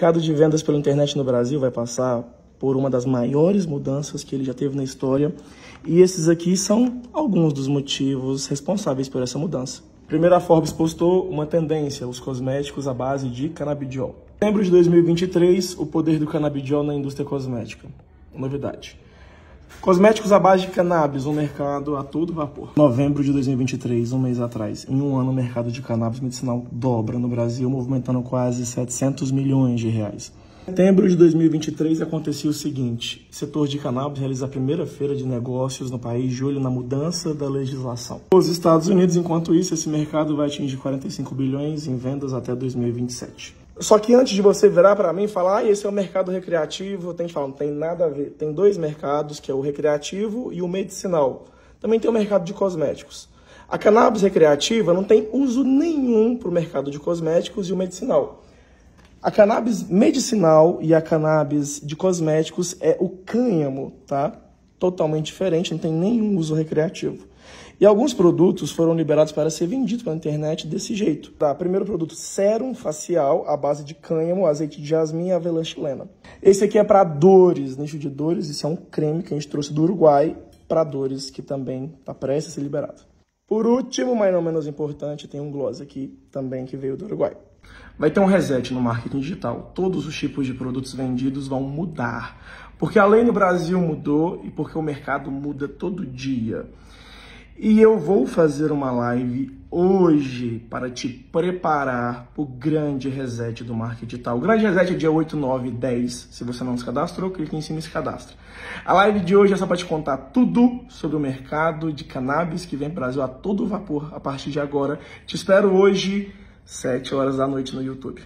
mercado de vendas pela internet no Brasil vai passar por uma das maiores mudanças que ele já teve na história, e esses aqui são alguns dos motivos responsáveis por essa mudança. Primeiro, a Forbes postou uma tendência, os cosméticos à base de canabidiol. Em novembro de 2023, o poder do canabidiol na indústria cosmética. Novidade. Cosméticos à base de cannabis, um mercado a todo vapor. Novembro de 2023, um mês atrás, em um ano, o mercado de cannabis medicinal dobra no Brasil, movimentando quase 700 milhões de reais. Em setembro de 2023 acontecia o seguinte: o setor de cannabis realiza a primeira feira de negócios no país de olho na mudança da legislação. Os Estados Unidos, enquanto isso, esse mercado vai atingir 45 bilhões em vendas até 2027. Só que antes de você virar para mim e falar, ah, esse é o mercado recreativo, tem que falar, não tem nada a ver. Tem dois mercados, que é o recreativo e o medicinal. Também tem o mercado de cosméticos. A cannabis recreativa não tem uso nenhum para o mercado de cosméticos e o medicinal. A cannabis medicinal e a cannabis de cosméticos é o cânhamo, tá? Totalmente diferente, não tem nenhum uso recreativo. E alguns produtos foram liberados para ser vendidos pela internet desse jeito. Tá, primeiro produto, sérum facial à base de cânhamo, azeite de jasmim e avelã chilena. Esse aqui é para dores, nicho de dores. Isso é um creme que a gente trouxe do Uruguai para dores, que também está prestes a ser liberado. Por último, mas não menos importante, tem um gloss aqui também que veio do Uruguai. Vai ter um reset no marketing digital. Todos os tipos de produtos vendidos vão mudar. Porque além do Brasil mudou e porque o mercado muda todo dia. E eu vou fazer uma live hoje para te preparar para o grande reset do marketing digital. O grande reset é dia 8, 9 e 10. Se você não se cadastrou, clique em cima e se cadastra. A live de hoje é só para te contar tudo sobre o mercado de cannabis que vem para o Brasil a todo vapor a partir de agora. Te espero hoje, 7 horas da noite no YouTube.